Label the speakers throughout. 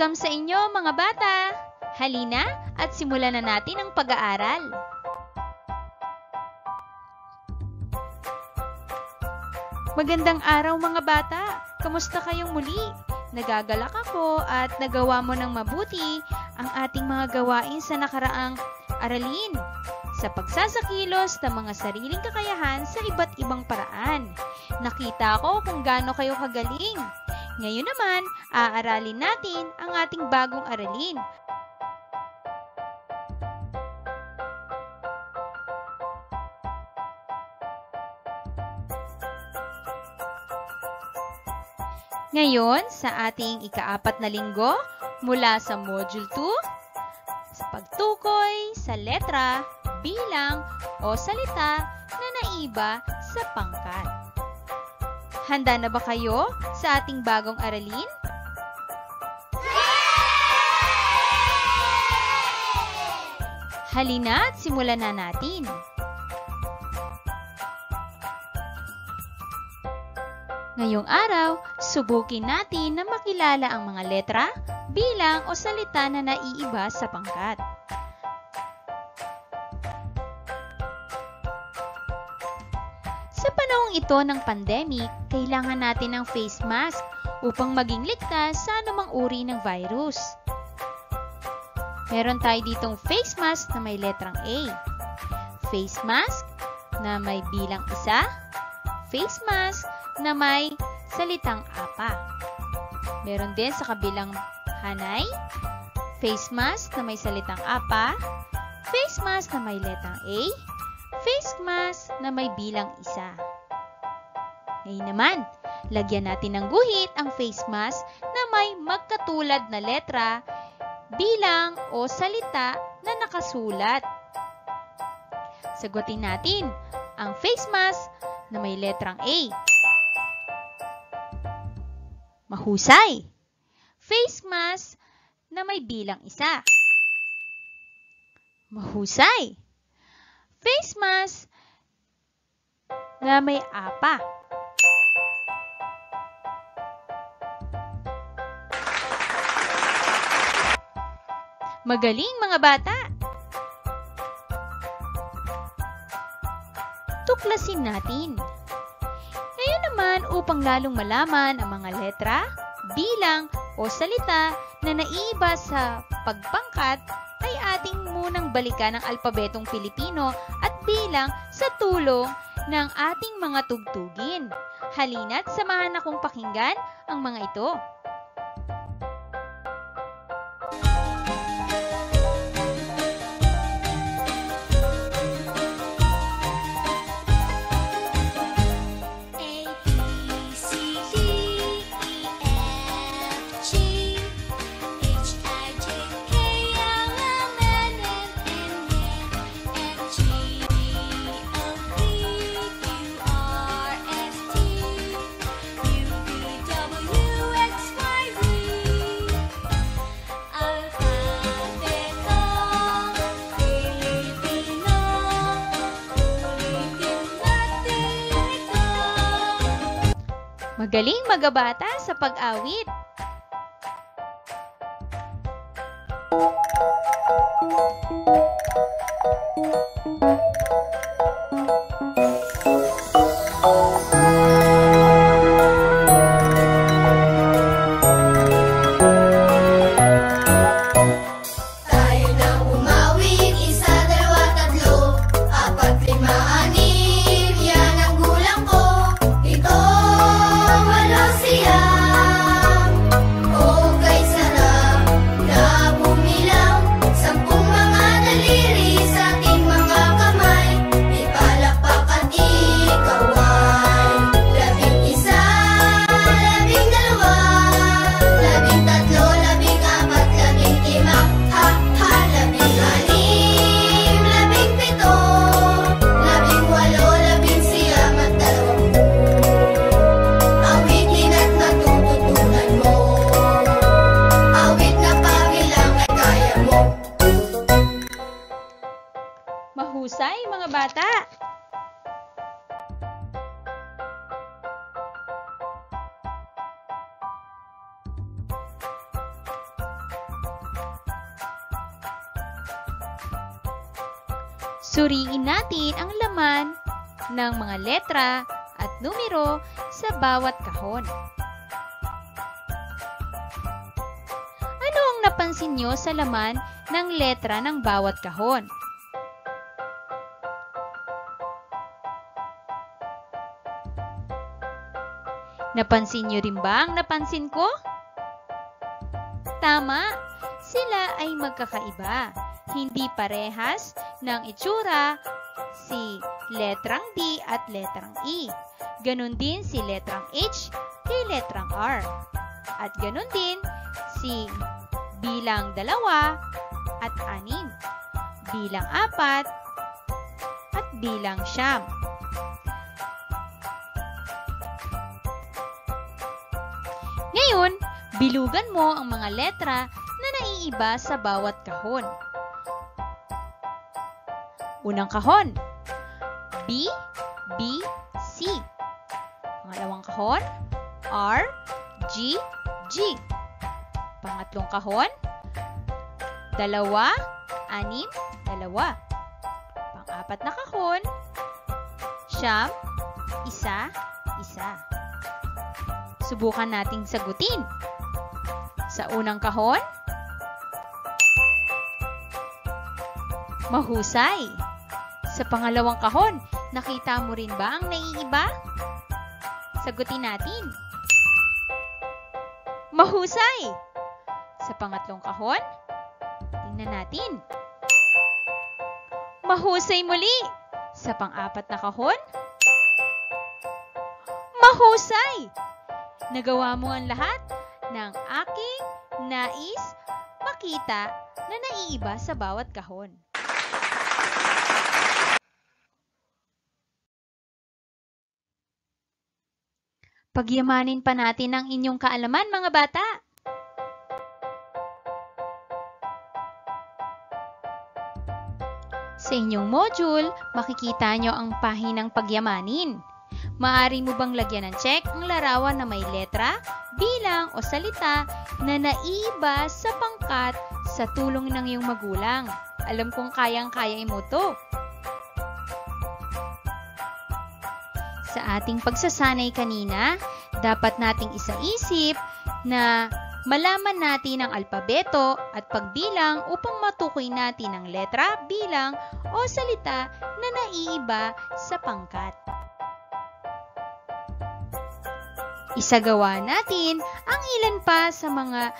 Speaker 1: Welcome sa inyo mga bata! Halina at simulan na natin ang pag-aaral. Magandang araw mga bata! Kamusta kayong muli? Nagagalak ako at nagawa mo ng mabuti ang ating mga gawain sa nakaraang aralin sa pagsasakilos ng mga sariling kakayahan sa iba't ibang paraan. Nakita ko kung gaano kayo kagaling. Ngayon naman, aaralin natin ang ating bagong aralin. Ngayon, sa ating ikaapat na linggo, mula sa Module 2, sa pagtukoy sa letra, bilang o salita na naiba sa pangkat. Handa na ba kayo sa ating bagong aralin? Halina at simulan na natin. Ngayong araw, subukin natin na makilala ang mga letra, bilang o salita na naiiba sa pangkat. Sa panahong ito ng pandemic, kailangan natin ng face mask upang maging ligtas sa anumang uri ng virus. Meron tayo ditong face mask na may letrang A. Face mask na may bilang isa. Face mask na may salitang apa. Meron din sa kabilang hanay. Face mask na may salitang apa. Face mask na may letrang A. Face mask na may bilang isa. Ngayon naman, lagyan natin ng guhit ang face mask na may magkatulad na letra, bilang o salita na nakasulat. Sagutin natin ang face mask na may letrang A. Mahusay. Face mask na may bilang isa. Mahusay. Face mask na may apa. Magaling mga bata! Tuklasin natin. Ngayon naman upang lalong malaman ang mga letra, bilang o salita na naiiba sa pagpangkat ay ating munang balikan ang alpabetong Pilipino at bilang sa tulong ng ating mga tugtugin. Halina't samahan akong pakinggan ang mga ito. Magaling magabata sa pag-awit. Suriin natin ang laman ng mga letra at numero sa bawat kahon. Ano ang napansin nyo sa laman ng letra ng bawat kahon? Napansin nyo rin ba ang napansin ko? Tama, sila ay magkakaiba. Hindi parehas ng itsura si letrang D at letrang E. Ganon din si letrang H kay letrang R. At ganon din si bilang dalawa at anim, bilang apat at bilang siyam. Ngayon, bilugan mo ang mga letra na naiiba sa bawat kahon. Unang kahon, B, B, C. Pangalawang kahon, R, G, G. Pangatlong kahon, dalawa, anim, dalawa. Pang-apat na kahon, siyam, isa, isa. Subukan nating sagutin. Sa unang kahon, mahusay. Sa pangalawang kahon, nakita mo rin ba ang naiiba? Sagutin natin. Mahusay! Sa pangatlong kahon, tingnan natin. Mahusay muli! Sa pang-apat na kahon, mahusay! Nagawa mo ang lahat ng aking nais makita na naiiba sa bawat kahon. Pagyamanin pa natin ang inyong kaalaman mga bata. Sa inyong module, makikita nyo ang pahinang pagyamanin. Maari mo bang lagyan ng check ang larawan na may letra, bilang o salita na naiba sa pangkat sa tulong ng iyong magulang? Alam kong kayang-kaya mo to. Sa ating pagsasanay kanina, dapat nating isaisip na malaman natin ang alpabeto at pagbilang upang matukoy natin ang letra, bilang o salita na naiiba sa pangkat. Isagawa natin ang ilan pa sa mga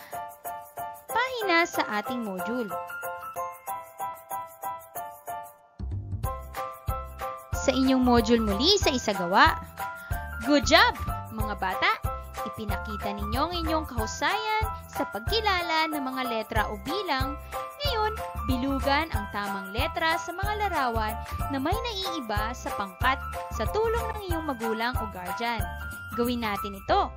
Speaker 1: pahina sa ating module. Sa inyong module muli sa isagawa. Good job, mga bata! Ipinakita ninyo ang inyong kahusayan sa pagkilala ng mga letra o bilang. Ngayon, bilugan ang tamang letra sa mga larawan na may naiiba sa pangkat sa tulong ng iyong magulang o guardian. Gawin natin ito.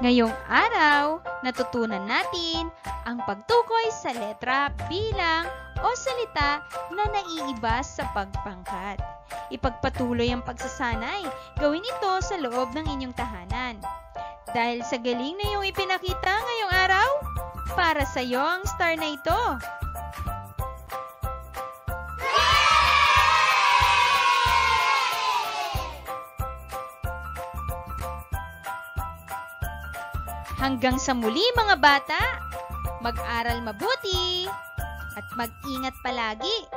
Speaker 1: Ngayong araw, natutunan natin ang pagtukoy sa letra, bilang o salita na naiiba sa pagpangkat. Ipagpatuloy ang pagsasanay. Gawin ito sa loob ng inyong tahanan. Dahil sa galing na iyong ipinakita ngayong araw, para sa iyo ang star na ito. Hanggang sa muli mga bata, mag-aral mabuti at mag-ingat palagi